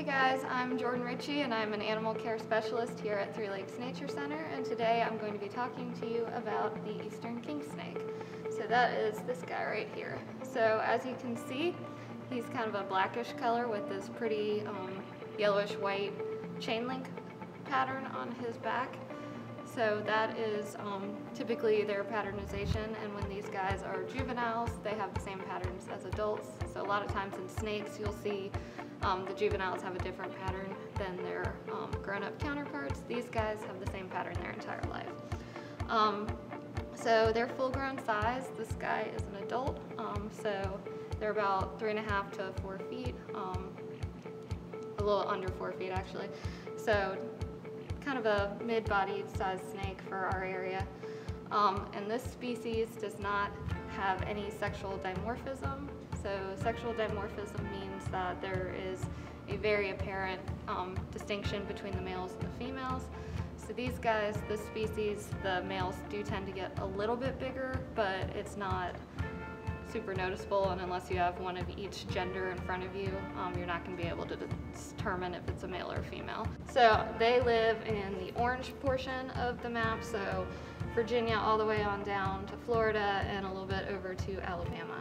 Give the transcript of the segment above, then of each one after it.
Hey guys, I'm Jordan Ritchie and I'm an animal care specialist here at Three Lakes Nature Center and today I'm going to be talking to you about the eastern king snake. So that is this guy right here. So as you can see, he's kind of a blackish color with this pretty um, yellowish white chain link pattern on his back. So that is um, typically their patternization and when these guys are juveniles they have the same patterns as adults. So a lot of times in snakes you'll see um, the juveniles have a different pattern than their um, grown-up counterparts. These guys have the same pattern their entire life. Um, so they're full-grown size. This guy is an adult, um, so they're about three and a half to four feet, um, a little under four feet actually. So kind of a mid-bodied sized snake for our area. Um, and this species does not have any sexual dimorphism. So sexual dimorphism means that there is a very apparent um, distinction between the males and the females. So these guys, this species, the males do tend to get a little bit bigger, but it's not super noticeable and unless you have one of each gender in front of you, um, you're not going to be able to determine if it's a male or female. So they live in the orange portion of the map, so Virginia all the way on down to Florida and a little bit over to Alabama.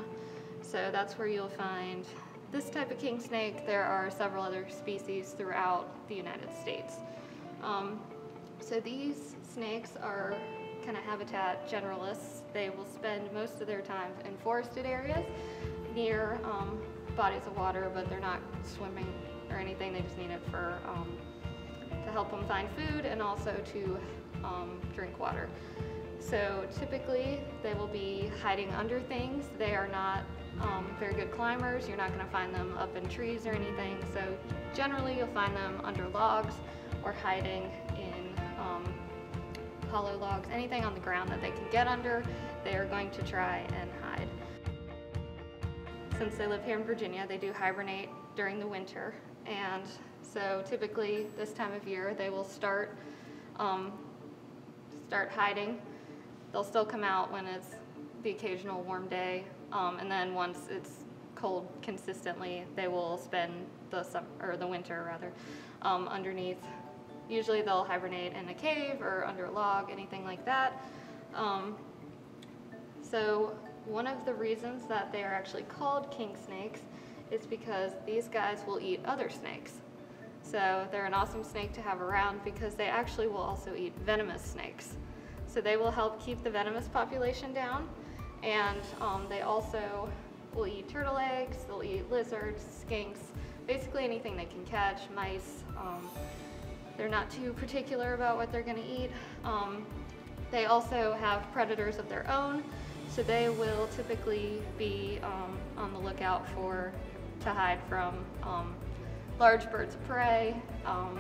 So that's where you'll find this type of king snake. There are several other species throughout the United States. Um, so these snakes are kind of habitat generalists. They will spend most of their time in forested areas near um, bodies of water, but they're not swimming or anything. They just need it for um, to help them find food and also to um, drink water. So typically they will be hiding under things. They are not um, very good climbers. You're not going to find them up in trees or anything. So generally you'll find them under logs or hiding hollow logs, anything on the ground that they can get under, they are going to try and hide. Since they live here in Virginia, they do hibernate during the winter. And so typically this time of year, they will start, um, start hiding. They'll still come out when it's the occasional warm day. Um, and then once it's cold consistently, they will spend the summer, or the winter rather, um, underneath Usually they'll hibernate in a cave or under a log, anything like that. Um, so one of the reasons that they are actually called king snakes is because these guys will eat other snakes. So they're an awesome snake to have around because they actually will also eat venomous snakes. So they will help keep the venomous population down and um, they also will eat turtle eggs, they'll eat lizards, skinks, basically anything they can catch, mice, um, they're not too particular about what they're gonna eat. Um, they also have predators of their own, so they will typically be um, on the lookout for to hide from um, large birds of prey. Um,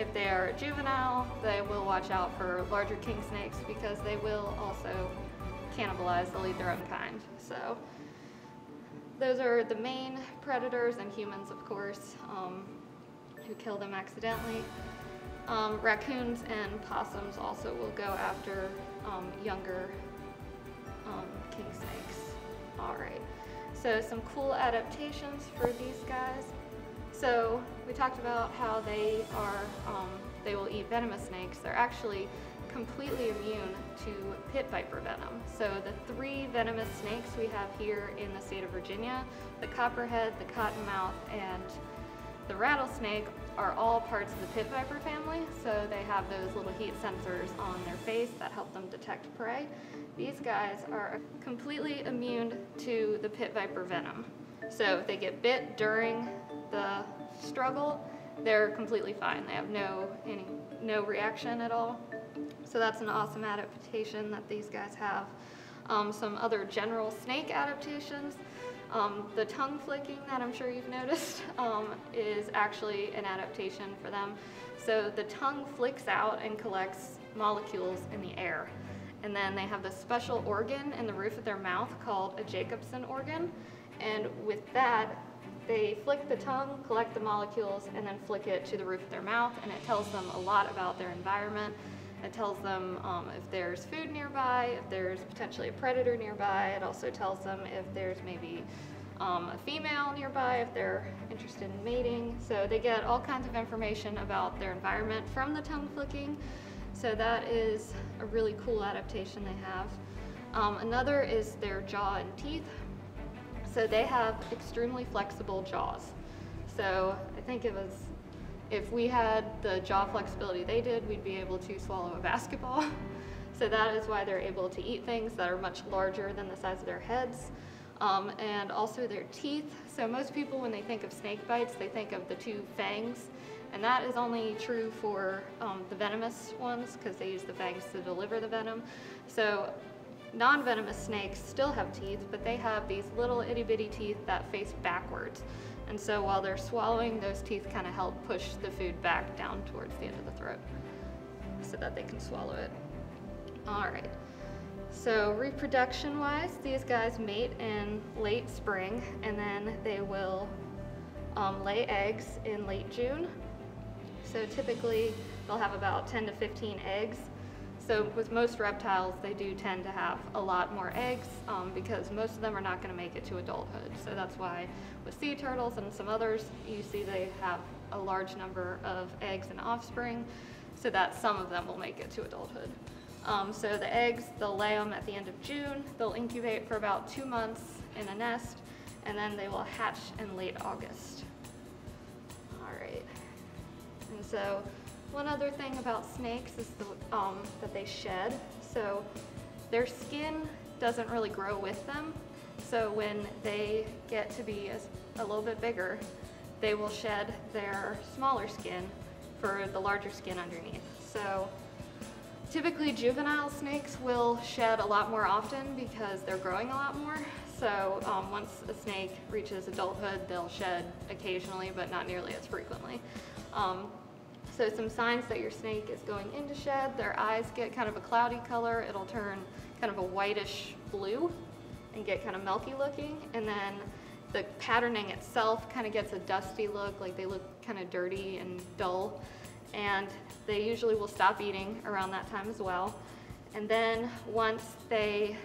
if they are a juvenile, they will watch out for larger king snakes because they will also cannibalize, they'll eat their own kind. So those are the main predators and humans, of course, um, who kill them accidentally. Um, raccoons and possums also will go after um, younger um, king snakes. All right, so some cool adaptations for these guys. So we talked about how they are, um, they will eat venomous snakes. They're actually completely immune to pit viper venom. So the three venomous snakes we have here in the state of Virginia, the copperhead, the cottonmouth, and the rattlesnake are all parts of the pit viper family, so they have those little heat sensors on their face that help them detect prey. These guys are completely immune to the pit viper venom. So if they get bit during the struggle, they're completely fine. They have no, any, no reaction at all. So that's an awesome adaptation that these guys have. Um, some other general snake adaptations. Um, the tongue flicking that I'm sure you've noticed um, is actually an adaptation for them. So the tongue flicks out and collects molecules in the air. And then they have this special organ in the roof of their mouth called a Jacobson organ. And with that, they flick the tongue, collect the molecules, and then flick it to the roof of their mouth, and it tells them a lot about their environment. It tells them um, if there's food nearby, if there's potentially a predator nearby. It also tells them if there's maybe um, a female nearby if they're interested in mating. So they get all kinds of information about their environment from the tongue flicking. So that is a really cool adaptation they have. Um, another is their jaw and teeth. So they have extremely flexible jaws. So I think it was, if we had the jaw flexibility they did, we'd be able to swallow a basketball. So that is why they're able to eat things that are much larger than the size of their heads. Um, and also their teeth. So most people, when they think of snake bites, they think of the two fangs. And that is only true for um, the venomous ones because they use the fangs to deliver the venom. So non-venomous snakes still have teeth, but they have these little itty bitty teeth that face backwards. And so while they're swallowing, those teeth kind of help push the food back down towards the end of the throat so that they can swallow it. All right. So reproduction wise, these guys mate in late spring and then they will um, lay eggs in late June. So typically they'll have about 10 to 15 eggs. So with most reptiles, they do tend to have a lot more eggs um, because most of them are not gonna make it to adulthood. So that's why with sea turtles and some others, you see they have a large number of eggs and offspring so that some of them will make it to adulthood. Um, so the eggs, they'll lay them at the end of June. They'll incubate for about two months in a nest, and then they will hatch in late August. All right. And so one other thing about snakes is the, um, that they shed. So their skin doesn't really grow with them. So when they get to be a, a little bit bigger, they will shed their smaller skin for the larger skin underneath. So Typically juvenile snakes will shed a lot more often because they're growing a lot more. So um, once a snake reaches adulthood, they'll shed occasionally, but not nearly as frequently. Um, so some signs that your snake is going into shed, their eyes get kind of a cloudy color, it'll turn kind of a whitish blue and get kind of milky looking. And then the patterning itself kind of gets a dusty look, like they look kind of dirty and dull and they usually will stop eating around that time as well. And then once they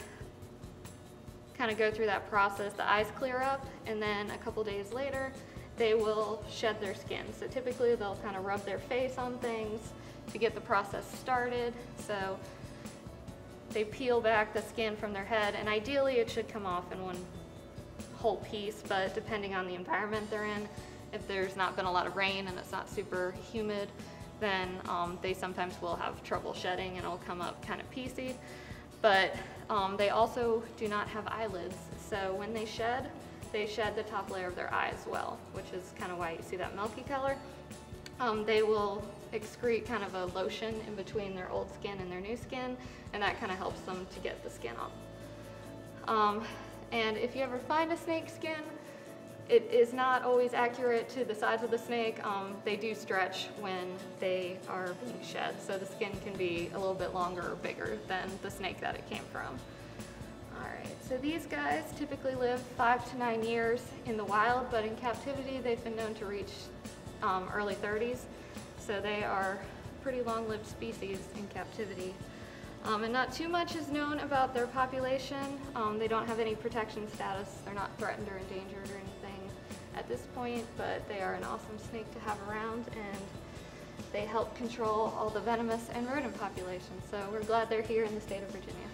kind of go through that process, the eyes clear up, and then a couple days later, they will shed their skin. So typically they'll kind of rub their face on things to get the process started. So they peel back the skin from their head, and ideally it should come off in one whole piece, but depending on the environment they're in, if there's not been a lot of rain and it's not super humid, then um, they sometimes will have trouble shedding and it'll come up kind of piecey. But um, they also do not have eyelids. So when they shed, they shed the top layer of their eye as well, which is kind of why you see that milky color. Um, they will excrete kind of a lotion in between their old skin and their new skin, and that kind of helps them to get the skin off. Um, and if you ever find a snake skin, it is not always accurate to the size of the snake. Um, they do stretch when they are being shed, so the skin can be a little bit longer or bigger than the snake that it came from. All right, so these guys typically live five to nine years in the wild, but in captivity they've been known to reach um, early 30s, so they are pretty long-lived species in captivity. Um, and not too much is known about their population. Um, they don't have any protection status. They're not threatened or endangered or anything at this point, but they are an awesome snake to have around and they help control all the venomous and rodent populations. So we're glad they're here in the state of Virginia.